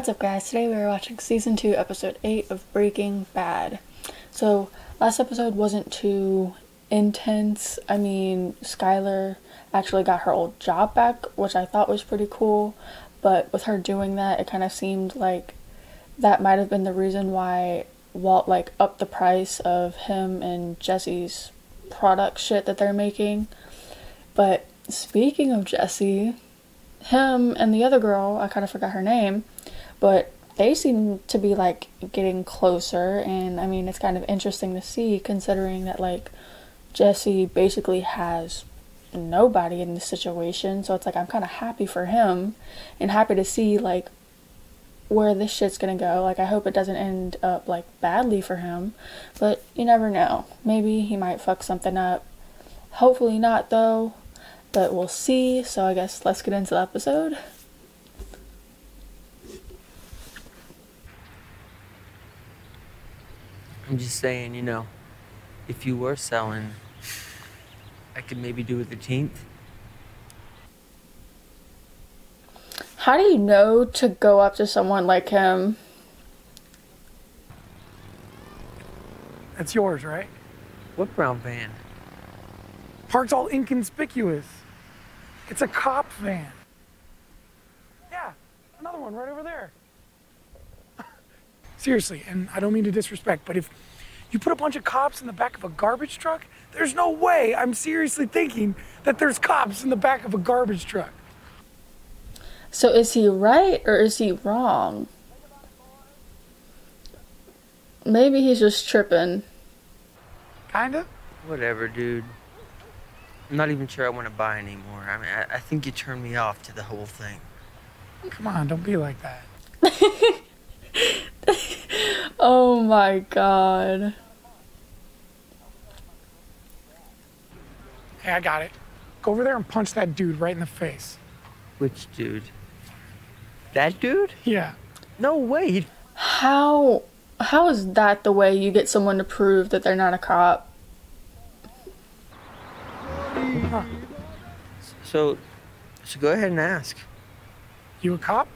What's up, guys? Today we are watching season 2, episode 8 of Breaking Bad. So, last episode wasn't too intense. I mean, Skyler actually got her old job back, which I thought was pretty cool, but with her doing that, it kind of seemed like that might have been the reason why Walt like upped the price of him and Jesse's product shit that they're making. But speaking of Jesse, him and the other girl, I kind of forgot her name, but they seem to be like getting closer and I mean it's kind of interesting to see considering that like Jesse basically has nobody in this situation. So it's like I'm kind of happy for him and happy to see like where this shit's gonna go. Like I hope it doesn't end up like badly for him, but you never know. Maybe he might fuck something up. Hopefully not though, but we'll see. So I guess let's get into the episode. I'm just saying, you know, if you were selling, I could maybe do a 13th. How do you know to go up to someone like him? That's yours, right? What brown van? Parked all inconspicuous. It's a cop van. Yeah, another one right over there. Seriously, and I don't mean to disrespect, but if you put a bunch of cops in the back of a garbage truck, there's no way I'm seriously thinking that there's cops in the back of a garbage truck. So is he right or is he wrong? Maybe he's just tripping. Kinda? Whatever, dude. I'm not even sure I want to buy anymore. I mean, I, I think you turned me off to the whole thing. Come on, don't be like that. Oh my god. Hey, I got it. Go over there and punch that dude right in the face. Which dude? That dude? Yeah. No way. How how is that the way you get someone to prove that they're not a cop? So, so go ahead and ask. You a cop?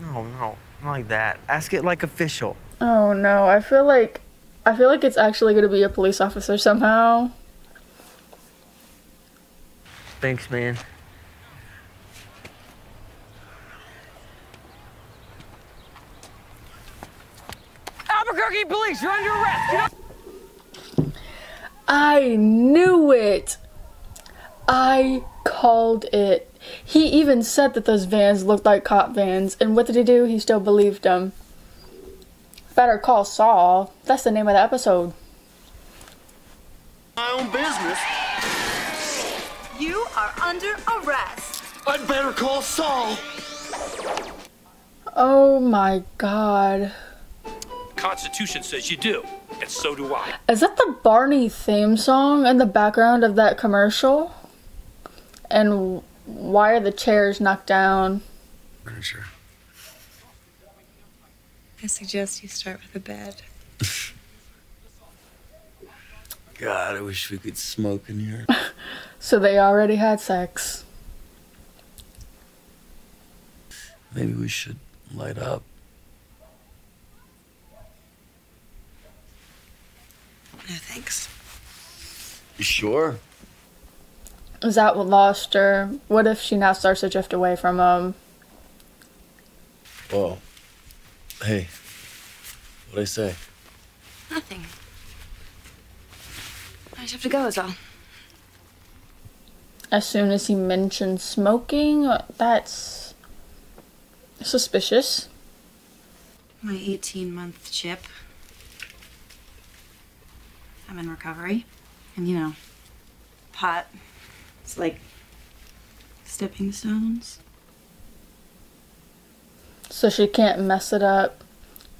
No, no, not like that. Ask it like official. Oh no, I feel like I feel like it's actually gonna be a police officer somehow. Thanks, man. Albuquerque police, you're under arrest. Get up. I knew it. I called it. He even said that those vans looked like cop vans, and what did he do? He still believed them. Better call Saul. That's the name of the episode. my own business. You are under arrest. I'd better call Saul. Oh my god. Constitution says you do, and so do I. Is that the Barney theme song in the background of that commercial? And why are the chairs knocked down? Sure. I suggest you start with a bed. God, I wish we could smoke in here. So they already had sex. Maybe we should light up. No thanks. You sure? Is that what lost her? What if she now starts to drift away from him? Whoa. Hey. What'd I say? Nothing. I just have to go, is all. As soon as he mentioned smoking, uh, that's suspicious. My 18 month chip. I'm in recovery. And you know, pot. It's like stepping stones. So she can't mess it up.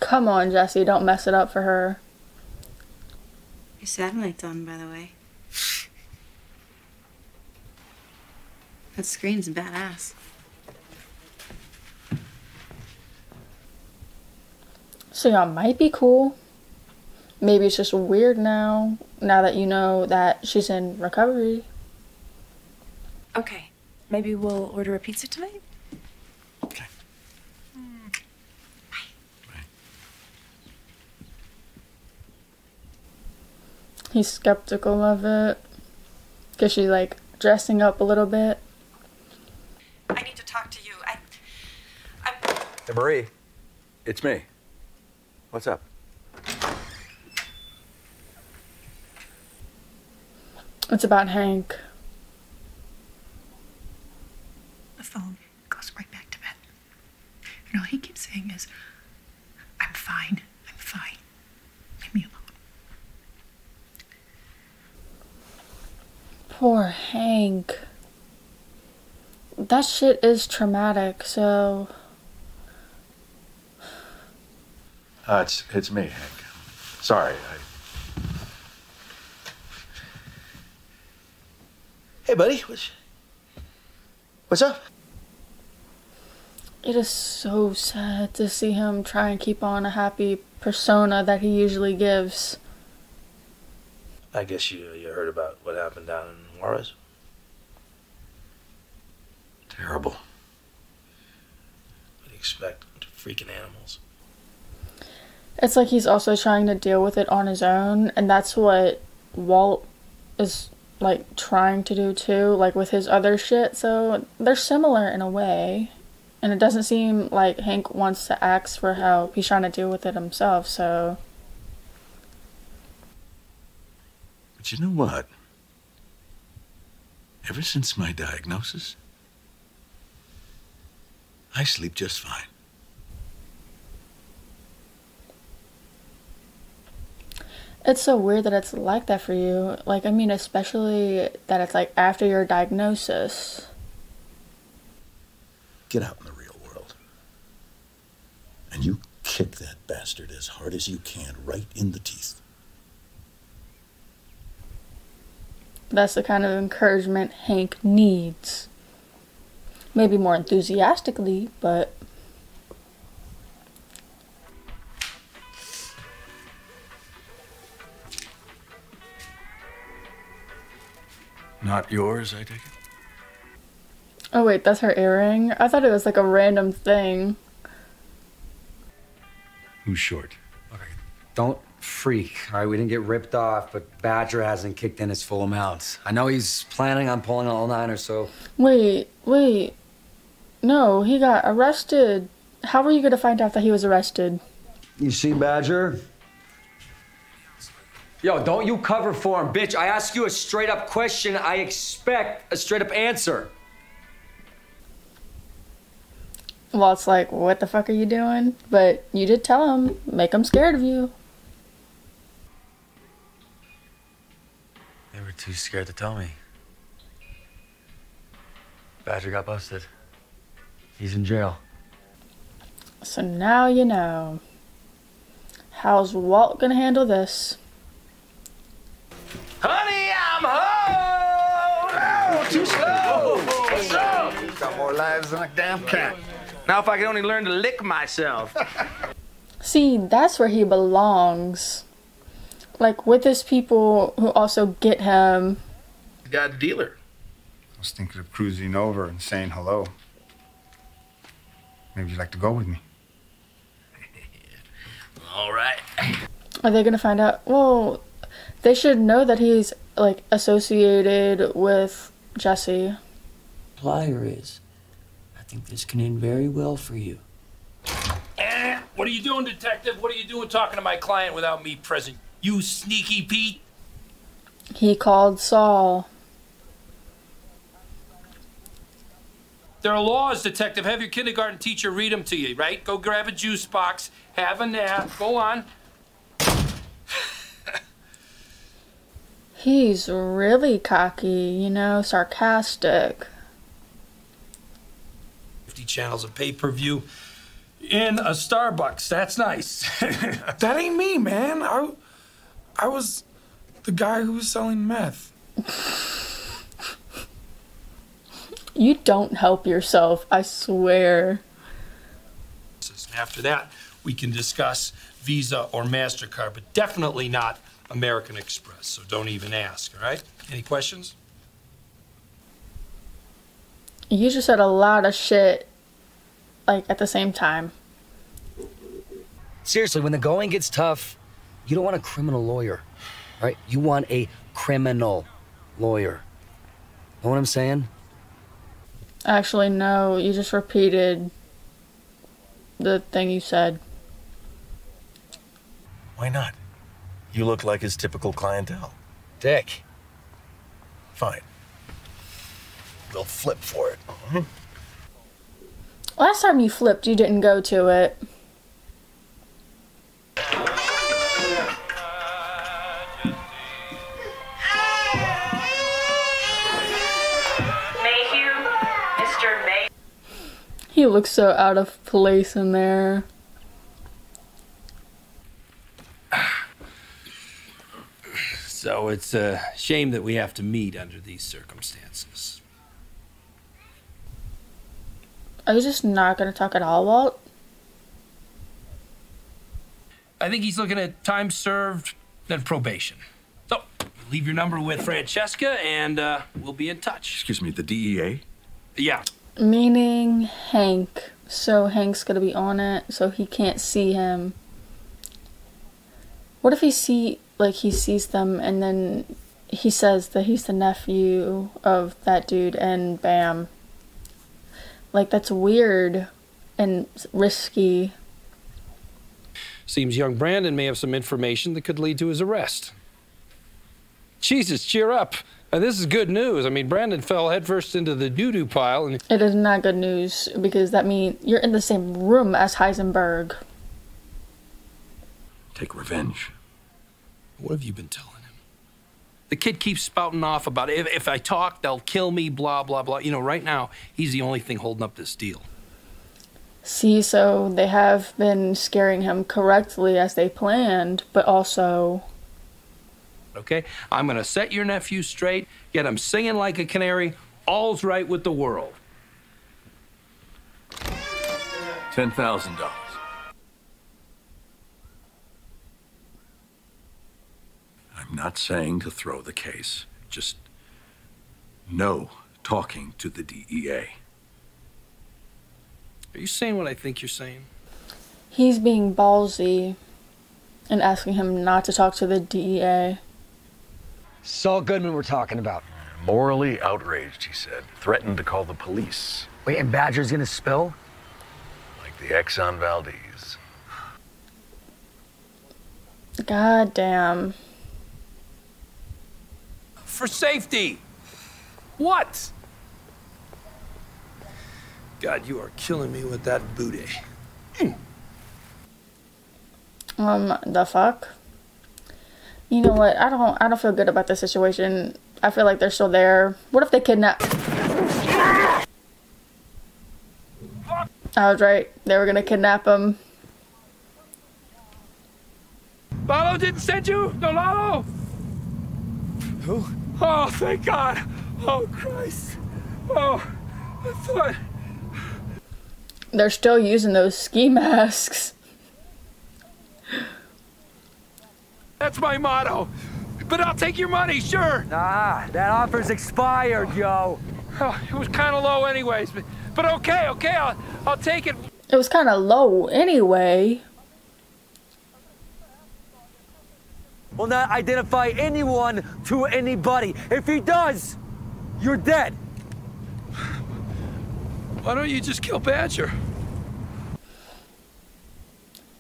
Come on, Jesse, don't mess it up for her. Your satellite's on, by the way. That screen's badass. So y'all might be cool. Maybe it's just weird now, now that you know that she's in recovery. Okay. Maybe we'll order a pizza tonight? Okay. Bye. Bye. He's skeptical of it. Because she's like dressing up a little bit. I need to talk to you. I. I'm. Hey, Marie. It's me. What's up? It's about Hank. Is, I'm fine, I'm fine. Leave me alone. Poor Hank. That shit is traumatic, so. Uh, it's it's me, Hank. Sorry. I... Hey, buddy. What's what's up? It is so sad to see him try and keep on a happy persona that he usually gives. I guess you you heard about what happened down in Juarez. Terrible. What do you expect? Freaking animals. It's like he's also trying to deal with it on his own, and that's what Walt is like trying to do too, like with his other shit. So they're similar in a way. And it doesn't seem like Hank wants to ask for help. He's trying to deal with it himself, so But you know what? Ever since my diagnosis, I sleep just fine. it's so weird that it's like that for you. Like I mean, especially that it's like after your diagnosis. Get out in the real world. And you kick that bastard as hard as you can, right in the teeth. That's the kind of encouragement Hank needs. Maybe more enthusiastically, but Not yours, I take it? oh wait, that's her earring. I thought it was like a random thing. Who's short? Don't freak. All right, we didn't get ripped off, but Badger hasn't kicked in his full amount. I know he's planning on pulling all nine or so. Wait, wait. No, he got arrested. How were you gonna find out that he was arrested? You see, Badger? Yo, don't you cover for him, bitch. I ask you a straight up question. I expect a straight up answer. Well, it's like, what the fuck are you doing? But you did tell him, make him scared of you. They were too scared to tell me. Badger got busted. He's in jail. So now you know. How's Walt gonna handle this? Honey, I'm home! Oh, too slow! What's up? Got more lives than a damn cat. Now if I could only learn to lick myself. See, that's where he belongs. Like with his people who also get him. Got a dealer. I was thinking of cruising over and saying hello. Maybe you'd like to go with me. All right. Are they gonna find out? Well, they should know that he's like associated with Jesse. Plier is. I think this can end very well for you. Eh, what are you doing, detective? What are you doing talking to my client without me present? You sneaky Pete. He called Saul. There are laws, detective. Have your kindergarten teacher read them to you, right? Go grab a juice box, have a nap. Go on. He's really cocky, you know, sarcastic. 50 channels of pay per view in a Starbucks. That's nice. That ain't me, man. I, I was the guy who was selling meth. You don't help yourself, I swear. After that, we can discuss Visa or MasterCard, but definitely not American Express. So don't even ask, all right? Any questions? You just said a lot of shit, like, at the same time. Seriously, when the going gets tough, you don't want a criminal lawyer. right? You want a criminal lawyer. Know what I'm saying? Actually, no, you just repeated the thing you said. Why not? You look like his typical clientele. Dick. Fine. They'll flip for it. Mm-hmm. Last time you flipped, you didn't go to it. Mayhew, Mr. May. He looks so out of place in there. So it's a shame that we have to meet under these circumstances. Are you just not gonna talk at all, Walt? I think he's looking at time served and probation. So, leave your number with Francesca and uh, we'll be in touch. Excuse me, the DEA? Yeah. Meaning Hank. So Hank's gonna be on it, so he can't see him. What if he see like he sees them and then he says that he's the nephew of that dude and bam. Like that's weird and risky. Seems young Brandon may have some information that could lead to his arrest. Jesus, cheer up. Uh, this is good news. I mean, Brandon fell headfirst into the doo doo pile and It is not good news because that means you're in the same room as Heisenberg. Take revenge. What have you been telling him? The kid keeps spouting off about if, if I talk, they'll kill me, blah, blah, blah. You know, right now, he's the only thing holding up this deal. See, so they have been scaring him correctly as they planned, but also Okay? I'm going to set your nephew straight, get him singing like a canary. All's right with the world. $10,000. I'm not saying to throw the case. Just no talking to the E DEA. Are you saying what I think you're saying? he's being ballsy and asking him not to talk to the DEA. Saul Goodman we're talking about. Morally outraged, he said. Threatened to call the police. Wait, and Badger's gonna spill? Like the Exxon Valdez. God damn. For safety. What? God, you are killing me with that booty. Um, the fuck? You know what? I don't I don't feel good about this situation. I feel like they're still there. What if they kidnap I was right. They were gonna kidnap him. Lalo didn't send you? No, Lalo? Who? Oh, thank God. Oh, Christ. Oh, I thought. They're still using those ski masks. That's my motto. But I'll take your money, sure. Nah, that offer's expired, yo. Oh, it was kind of low, anyways. But, but okay, okay, I'll, I'll take it. It was kind of low anyway. Will not identify anyone to anybody. If he does, you're dead. Why don't you just kill Badger?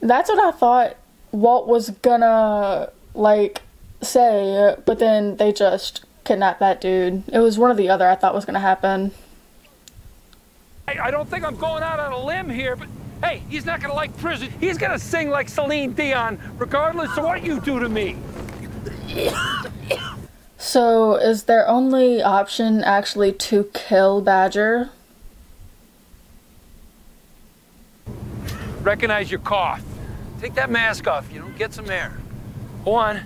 That's what I thought Walt was gonna like say, but then they just kidnapped that dude. It was one or the other I thought was gonna happen. I, I don't think I'm going out on a limb here, but hey, he's not gonna like prison. He's gonna sing like Celine Dion, regardless of what you do to me. So is their only option actually to kill Badger? Recognize your cough. Take that mask off, you know, get some air. Go on.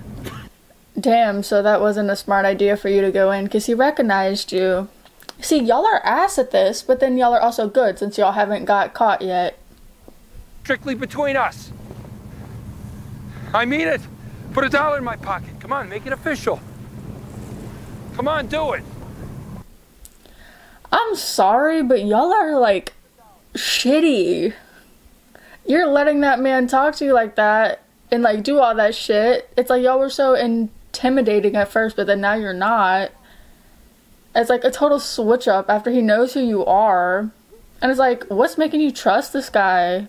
Damn, so that wasn't a smart idea for you to go in because he recognized you. See, y'all are ass at this, but then y'all are also good since y'all haven't got caught yet. Strictly between us. I mean it. Put a dollar in my pocket. Come on, make it official. Come on, do it. I'm sorry, but y'all are like shitty. You're letting that man talk to you like that and like do all that shit. It's like y'all were so intimidating at first, but then now you're not. It's like a total switch up after he knows who you are. And it's like, what's making you trust this guy?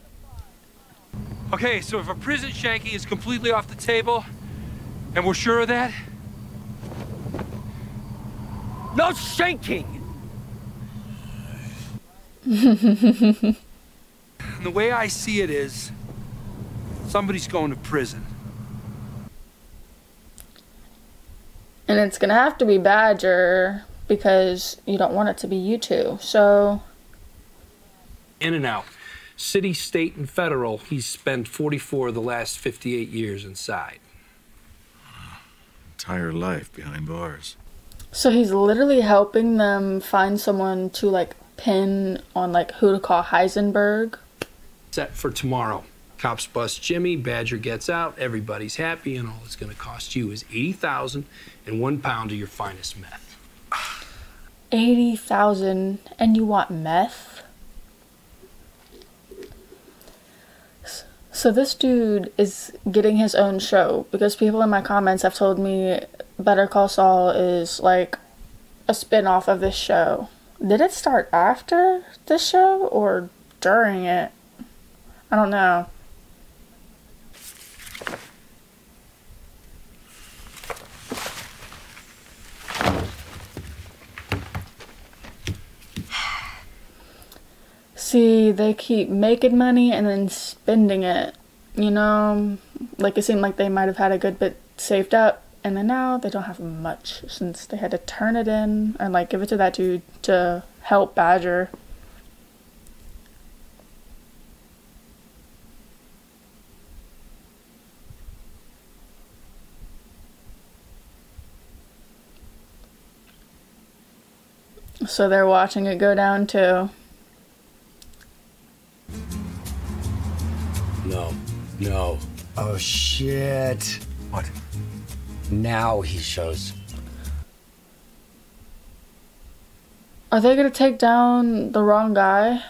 Okay, so if a prison shanking is completely off the table, and we're sure of that, no shanking. And the way I see it is, somebody's going to prison. And it's gonna have to be Badger because you don't want it to be you two. So In and out. City, state, and federal, he's spent 44 of the last 58 years inside. Entire life behind bars. so he's literally helping them find someone to like pin on like who to call Heisenberg. Set for tomorrow. Cops bust Jimmy, Badger gets out, everybody's happy, and all it's gonna cost you is 80,000 and one pound of your finest meth. Eighty thousand and you want meth? So this dude is getting his own show because people in my comments have told me Better Call Saul is like a spin-off of this show. Did it start after this show or during it? I don't know. See, they keep making money and then spending it. You know, like it seemed like they might have had a good bit saved up, and then now they don't have much since they had to turn it in and like give it to that dude to help Badger. So they're watching it go down too. No, no. Oh shit. What? Now he shows. Are they gonna take down the wrong guy?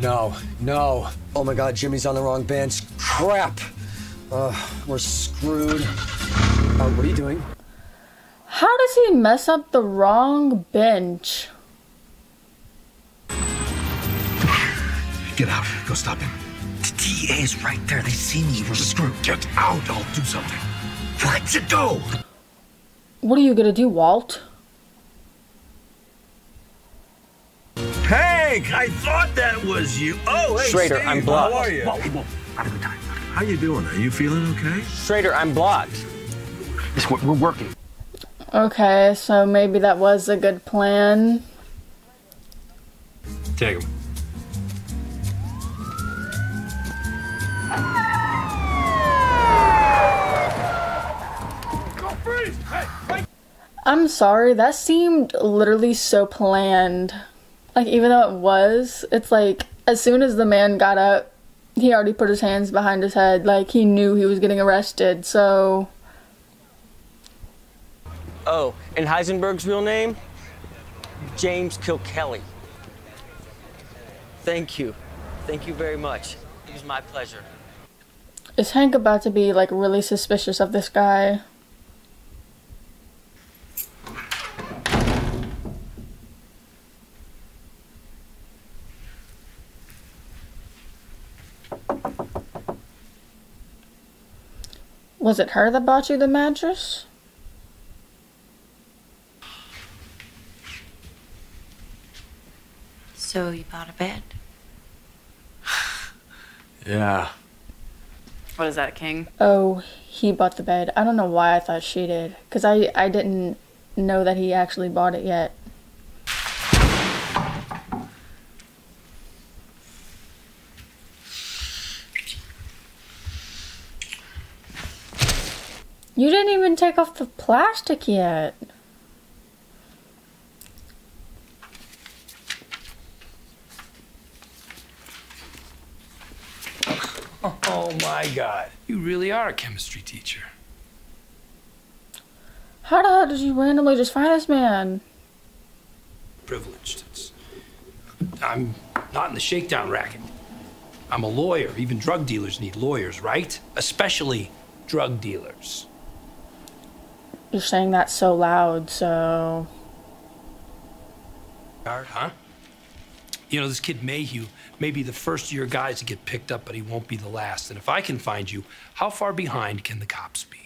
No, no. Oh my god, Jimmy's on the wrong bench. Crap. Uh, we're screwed. Uh, what are you doing? How does he mess up the wrong bench? Get out. Go stop him. The DA is right there. They see me. We're screwed. Get out. I'll do something. Let it go. What are you gonna do, Walt? Hank, I thought that was you. Oh, hey, Schrader, Steve, I'm blocked. How are you? Whoa, whoa. Out of the time. How you doing? Are you feeling okay? Schrader, I'm blocked. This, we're we're working. Okay, so maybe that was a good plan. Take him. I'm sorry, that seemed literally so planned. Like, even though it was, it's like, as soon as the man got up, he already put his hands behind his head. Like, he knew he was getting arrested, so. Oh, and Heisenberg's real name? James Kilkelly. Thank you. Thank you very much. It was my pleasure. Is Hank about to be, like, really suspicious of this guy? Was it her that bought you the mattress? So you bought a bed? Yeah. What is that, King? Oh, he bought the bed. I don't know why I thought she did. Because I, I didn't know that he actually bought it yet. You didn't even take off the plastic yet. Oh my god. You really are a chemistry teacher. How the hell did you randomly just find this man? Privileged. It's, I'm not in the shakedown racket. I'm a lawyer. Even drug dealers need lawyers, right? Especially drug dealers. You're saying that so loud, so Huh? You know, this kid Mayhew may be the first year guys to get picked up, but he won't be the last. And if I can find you, how far behind can the cops be?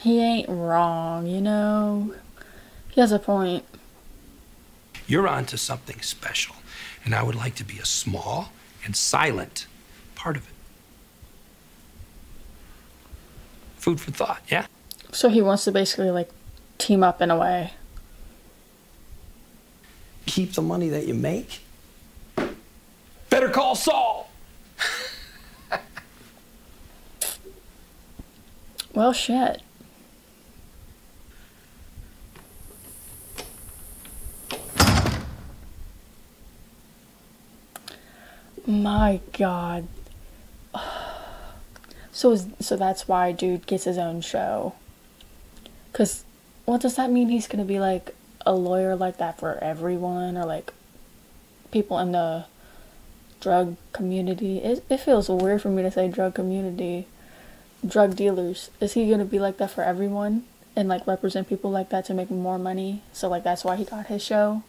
he ain't wrong, you know. He has a point. You're onto something special, and I would like to be a small and silent part of it. Food for thought, yeah? So he wants to basically like team up in a way. Keep the money that you make. Better call Saul. Well, shit. My god. So is, so that's why dude gets his own show. Cuz what does that mean he's going to be like a lawyer like that for everyone or like people in the drug community? It it feels weird for me to say drug community. Drug dealers. Is he to be like that for everyone and like represent people like that to make more money? So like that's why he got his show.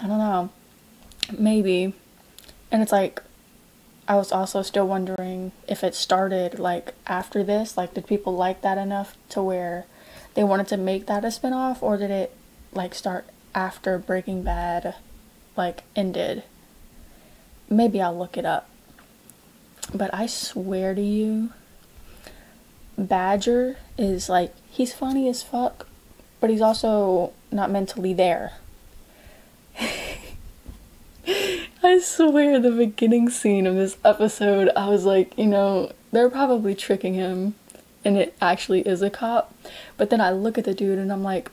I don't know. Maybe. And it's like I was also still wondering if it started like after this, like did people like that enough to where they wanted to make that a spin-off or did it like start after Breaking Bad like ended? Maybe I'll look it up. But I swear to you Badger is like he's funny as fuck, but he's also not mentally there. I swear, the beginning scene of this episode, I was like, you know, they're probably tricking him, and it actually is a cop. But then I look at the dude and I'm like,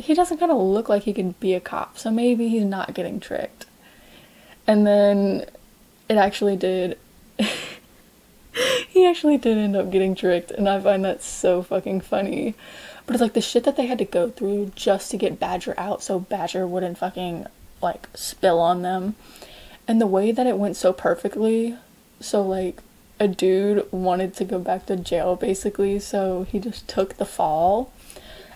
he doesn't kind of look like he can be a cop, so maybe he's not getting tricked. And then it actually did. he actually did end up getting tricked, and I find that so fucking funny. But it's like the shit that they had to go through just to get Badger out so Badger wouldn't fucking like spill on them. And the way that it went so perfectly, so like a dude wanted to go back to jail basically, so he just took the fall.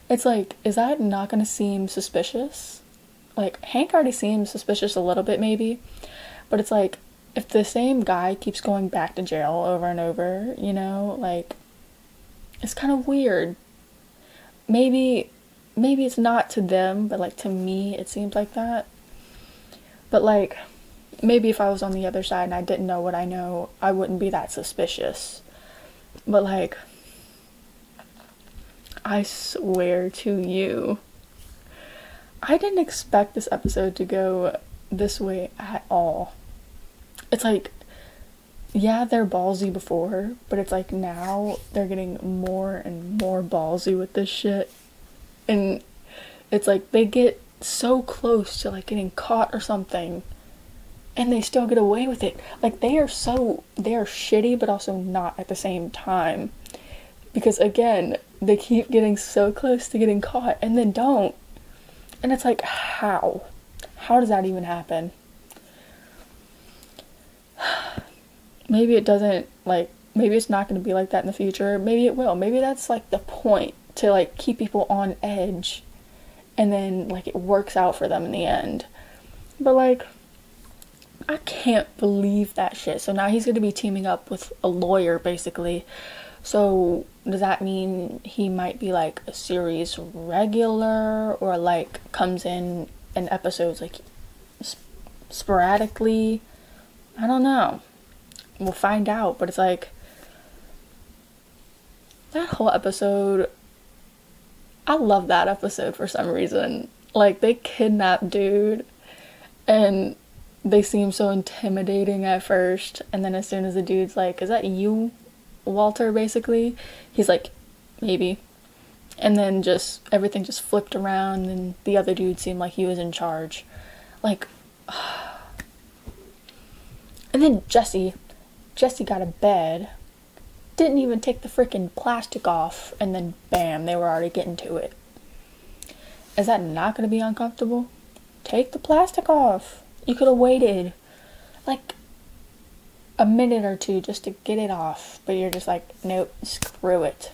It's like, is that not gonna seem suspicious? Like, Hank already seems suspicious a little bit, maybe, but it's like, if the same guy keeps going back to jail over and over, you know, like, it's kind of weird. Maybe, maybe it's not to them, but like to me, it seems like that. But like, maybe if I was on the other side and I didn't know what I know, I wouldn't be that suspicious. But like, I swear to you, I didn't expect this episode to go this way at all. It's like, yeah, they're ballsy before, but it's like now they're getting more and more ballsy with this shit. And it's like they get so close to like getting caught or something and they still get away with it. Like they are so they are shitty but also not at the same time. Because again, they keep getting so close to getting caught and then don't. And it's like how? How does that even happen? Maybe it doesn't like maybe it's not going to be like that in the future. Maybe it will. Maybe that's like the point to like keep people on edge and then like it works out for them in the end. But like I can't believe that shit. So now he's going to be teaming up with a lawyer basically. So does that mean he might be like a series regular or like comes in in episodes like sp- sporadically? I don't know. We'll find out, but it's like that whole episode I love that episode for some reason. Like they kidnap dude and they seem so intimidating at first and then as soon as the dude's like, "Is that you, Walter?" basically, he's like, "Maybe." And then just everything just flipped around and the other dude seemed like he was in charge. Like And then Jesse, Jesse got a bed didn't even take the freaking plastic off, and then bam, they were already getting to it. Is that not going to be uncomfortable? Take the plastic off. You could have waited. like a minute or two just to get it off, but you're just like, nope, screw it.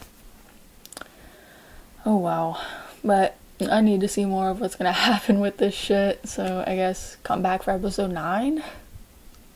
Oh wow. But I need to see more of what's gonna happen with this shit, so I guess come back for episode 9.